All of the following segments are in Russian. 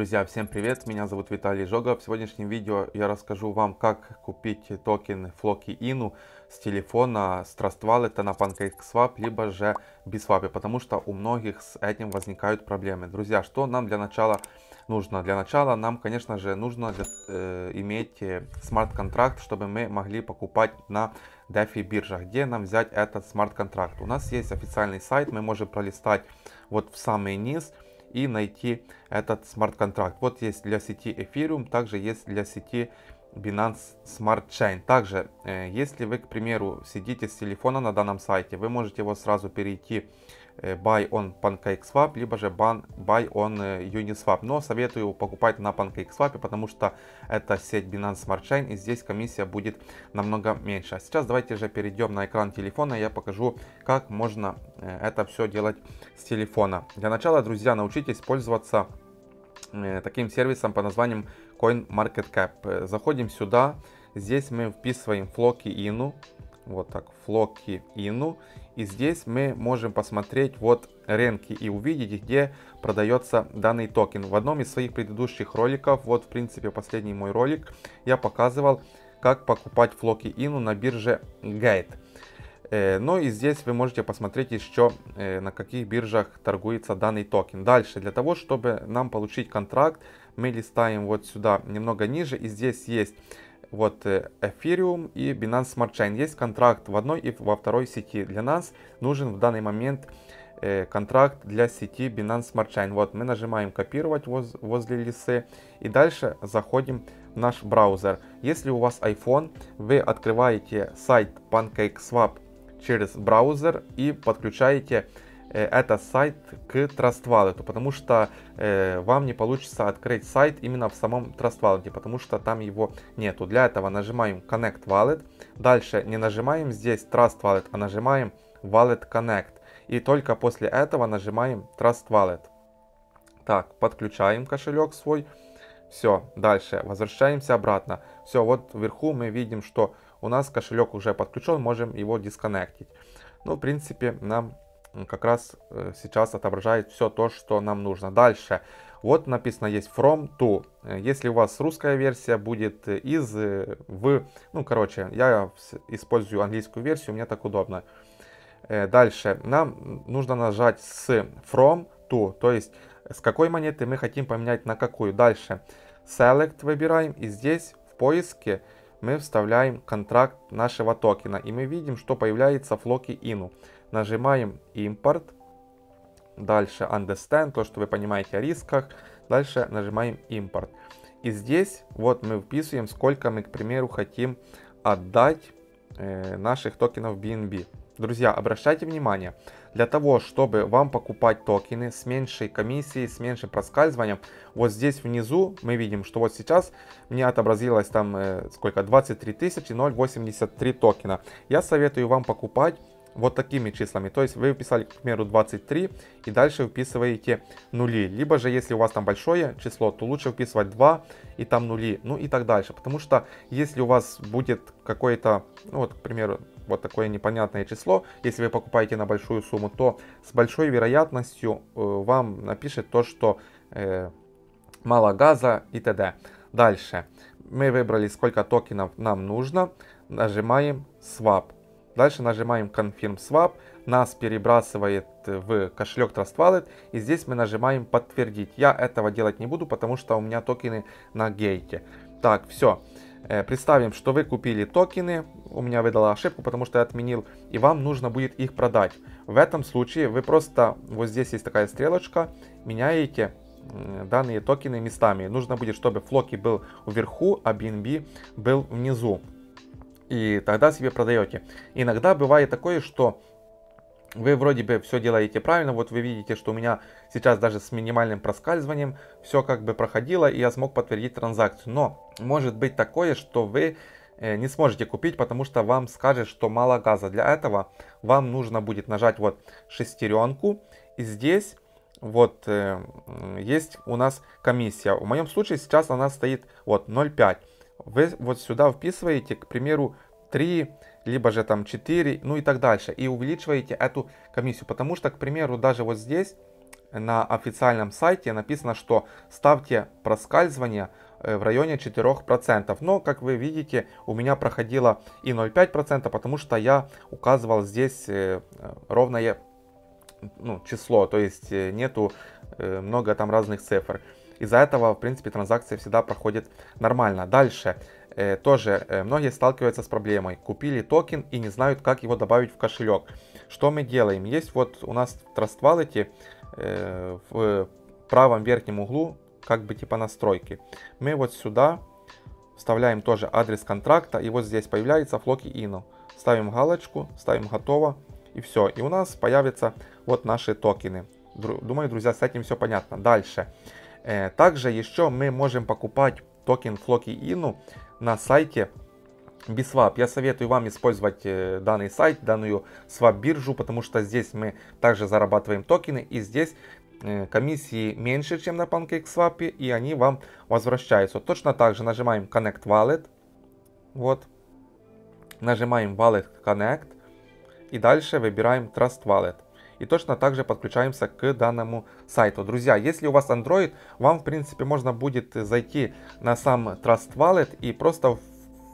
Друзья, всем привет, меня зовут Виталий Жогов. В сегодняшнем видео я расскажу вам, как купить токен Floki Inu с телефона с Trust Wallet на PancakeSwap, либо же Biswap, потому что у многих с этим возникают проблемы. Друзья, что нам для начала нужно? Для начала нам, конечно же, нужно для, э, иметь смарт-контракт, чтобы мы могли покупать на DeFi биржах. Где нам взять этот смарт-контракт? У нас есть официальный сайт, мы можем пролистать вот в самый низ, и найти этот смарт-контракт. Вот есть для сети Ethereum, также есть для сети Binance Smart Chain. Также, э, если вы, к примеру, сидите с телефона на данном сайте, вы можете его сразу перейти buy on PancakeSwap, либо же buy on э, Uniswap. Но советую покупать на PancakeSwap, потому что это сеть Binance Smart Chain, и здесь комиссия будет намного меньше. А сейчас давайте же перейдем на экран телефона, и я покажу, как можно э, это все делать с телефона. Для начала, друзья, научитесь пользоваться таким сервисом по названием CoinMarketCap. Заходим сюда, здесь мы вписываем флоки ину, вот так, флоки ину. И здесь мы можем посмотреть вот рынки и увидеть, где продается данный токен. В одном из своих предыдущих роликов, вот в принципе последний мой ролик, я показывал, как покупать флоки ину на бирже Gate. Э, ну и здесь вы можете посмотреть еще, э, на каких биржах торгуется данный токен. Дальше, для того, чтобы нам получить контракт, мы листаем вот сюда немного ниже, и здесь есть вот э, Ethereum и Binance Smart Chain. Есть контракт в одной и во второй сети. Для нас нужен в данный момент э, контракт для сети Binance Smart Chain. Вот мы нажимаем копировать воз, возле лисы и дальше заходим в наш браузер. Если у вас iPhone, вы открываете сайт PancakeSwap через браузер и подключаете этот сайт к Trust Wallet, потому что э, вам не получится открыть сайт именно в самом Trust Wallet, потому что там его нету. Для этого нажимаем Connect Wallet, дальше не нажимаем здесь Trust Wallet, а нажимаем Wallet Connect. И только после этого нажимаем Trust Wallet. Так, подключаем кошелек свой. Все, дальше возвращаемся обратно. Все, вот вверху мы видим, что у нас кошелек уже подключен, можем его дисконнектить. Ну, в принципе, нам как раз э, сейчас отображает все то, что нам нужно. Дальше. Вот написано есть from to. Э, если у вас русская версия будет из, э, в, ну короче, я использую английскую версию, мне так удобно. Дальше. Нам нужно нажать с from to, то есть с какой монеты мы хотим поменять на какую. Дальше. Select выбираем и здесь в поиске мы вставляем контракт нашего токена. И мы видим, что появляется флоки ину. Нажимаем импорт. Дальше understand, то, что вы понимаете о рисках. Дальше нажимаем импорт. И здесь вот мы вписываем, сколько мы, к примеру, хотим отдать э, наших токенов BNB. Друзья, обращайте внимание, для того, чтобы вам покупать токены с меньшей комиссией, с меньшим проскальзыванием, вот здесь внизу мы видим, что вот сейчас мне отобразилось там э, сколько, 23 тысячи 083 токена. Я советую вам покупать вот такими числами. То есть вы вписали, к примеру, 23 и дальше вписываете нули. Либо же, если у вас там большое число, то лучше вписывать 2 и там нули, ну и так дальше. Потому что если у вас будет какое-то, ну вот, к примеру, вот такое непонятное число, если вы покупаете на большую сумму, то с большой вероятностью э, вам напишет то, что э, мало газа и т.д. Дальше. Мы выбрали, сколько токенов нам нужно. Нажимаем Swap. Дальше нажимаем Confirm Swap, нас перебрасывает в кошелек Trust Wallet, и здесь мы нажимаем подтвердить. Я этого делать не буду, потому что у меня токены на гейте. Так, все. Э, представим, что вы купили токены, у меня выдала ошибку, потому что я отменил, и вам нужно будет их продать. В этом случае вы просто, вот здесь есть такая стрелочка, меняете данные токены местами. Нужно будет, чтобы флоки был вверху, а BNB был внизу и тогда себе продаете. Иногда бывает такое, что вы вроде бы все делаете правильно, вот вы видите, что у меня сейчас даже с минимальным проскальзыванием все как бы проходило, и я смог подтвердить транзакцию. Но может быть такое, что вы э, не сможете купить, потому что вам скажет, что мало газа. Для этого вам нужно будет нажать вот шестеренку, и здесь вот э, есть у нас комиссия. В моем случае сейчас она стоит вот 0,5 вы вот сюда вписываете, к примеру, 3, либо же там 4, ну и так дальше. И увеличиваете эту комиссию. Потому что, к примеру, даже вот здесь на официальном сайте написано, что ставьте проскальзывание э, в районе 4%. Но, как вы видите, у меня проходило и 0,5%, потому что я указывал здесь э, ровное ну, число, то есть э, нету много там разных цифр. Из-за этого, в принципе, транзакция всегда проходит нормально. Дальше. Тоже многие сталкиваются с проблемой. Купили токен и не знают, как его добавить в кошелек. Что мы делаем? Есть вот у нас в Trust Wallet Э, в правом верхнем углу как бы типа настройки. Мы вот сюда вставляем тоже адрес контракта и вот здесь появляется Floki Inu. Ставим галочку, ставим готово и все. И у нас появятся вот наши токены. Думаю, друзья, с этим все понятно. Дальше. Также еще мы можем покупать токен Floki Inu на сайте Biswap. Я советую вам использовать э, данный сайт, данную swap биржу, потому что здесь мы также зарабатываем токены и здесь э, комиссии меньше, чем на PancakeSwap, и они вам возвращаются. Точно так же нажимаем Connect Wallet. Вот. Нажимаем Wallet Connect. И дальше выбираем Trust Wallet. И точно так же подключаемся к данному сайту. Друзья, если у вас Android, вам в принципе можно будет зайти на сам Trust Wallet и просто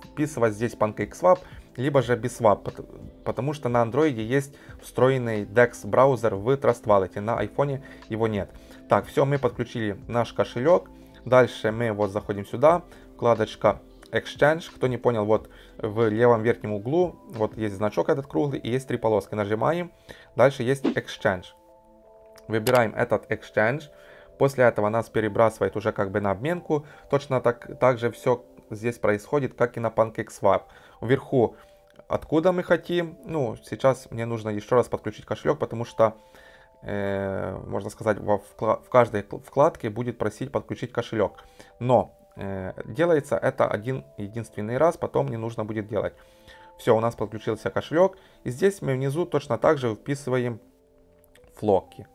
вписывать здесь PancakeSwap, либо же BSwap, потому что на Android есть встроенный DEX браузер в Trust Wallet, на iPhone его нет. Так, все, мы подключили наш кошелек. Дальше мы вот заходим сюда, вкладочка Exchange. Кто не понял, вот в левом верхнем углу, вот есть значок этот круглый и есть три полоски. Нажимаем, дальше есть Exchange. Выбираем этот Exchange. После этого нас перебрасывает уже как бы на обменку. Точно так, так же все здесь происходит, как и на PancakeSwap. Вверху, откуда мы хотим. Ну, сейчас мне нужно еще раз подключить кошелек, потому что, э, можно сказать, во, в каждой вкладке будет просить подключить кошелек. Но делается это один единственный раз, потом не нужно будет делать. Все, у нас подключился кошелек. И здесь мы внизу точно так же вписываем флоки.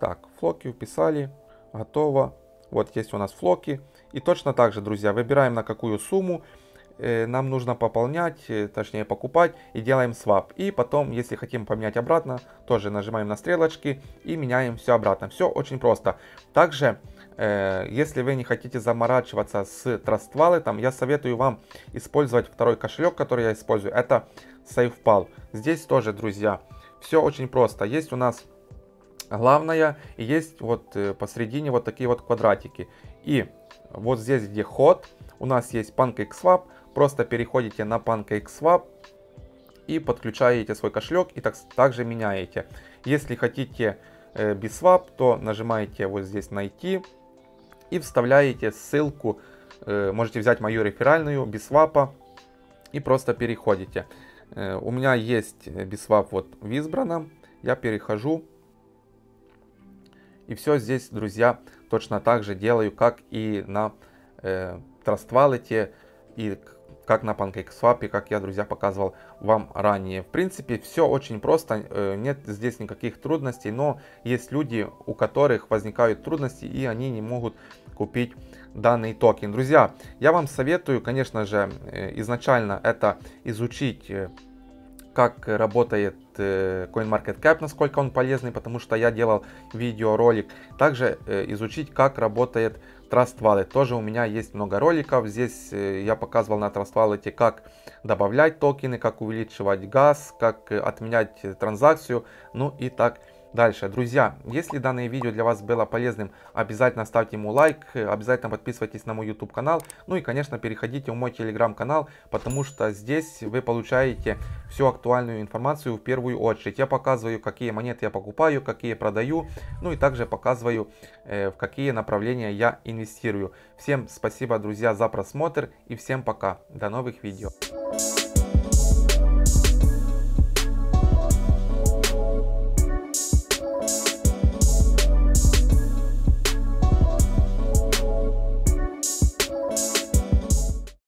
Так, флоки вписали, готово. Вот есть у нас флоки. И точно так же, друзья, выбираем на какую сумму э, нам нужно пополнять, э, точнее покупать и делаем свап. И потом, если хотим поменять обратно, тоже нажимаем на стрелочки и меняем все обратно. Все очень просто. Также, э, если вы не хотите заморачиваться с Trust Wallet, я советую вам использовать второй кошелек, который я использую. Это SafePal. Здесь тоже, друзья, все очень просто. Есть у нас главная и есть вот посередине вот такие вот квадратики. И вот здесь, где ход, у нас есть PancakeSwap. Просто переходите на PancakeSwap и подключаете свой кошелек и так, также меняете. Если хотите э, BSwap, то нажимаете вот здесь «Найти» и вставляете ссылку. Э, можете взять мою реферальную BSwap и просто переходите. Э, у меня есть BSwap вот в избранном. Я перехожу. И все здесь, друзья, точно так же делаю, как и на э, Trust Wallet и как на PancakeSwap, как я, друзья, показывал вам ранее. В принципе, все очень просто, э, нет здесь никаких трудностей, но есть люди, у которых возникают трудности, и они не могут купить данный токен. Друзья, я вам советую, конечно же, э, изначально это изучить э, как работает CoinMarketCap, насколько он полезный, потому что я делал видеоролик. Также изучить, как работает Trust Wallet. Тоже у меня есть много роликов. Здесь э, я показывал на Trust Wallet, как добавлять токены, как увеличивать газ, как отменять транзакцию, ну и так далее Дальше, друзья, если данное видео для вас было полезным, обязательно ставьте ему лайк, обязательно подписывайтесь на мой YouTube канал, ну и, конечно, переходите в мой Telegram канал, потому что здесь вы получаете всю актуальную информацию в первую очередь. Я показываю, какие монеты я покупаю, какие продаю, ну и также показываю, э, в какие направления я инвестирую. Всем спасибо, друзья, за просмотр и всем пока. До новых видео.